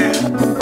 Yeah.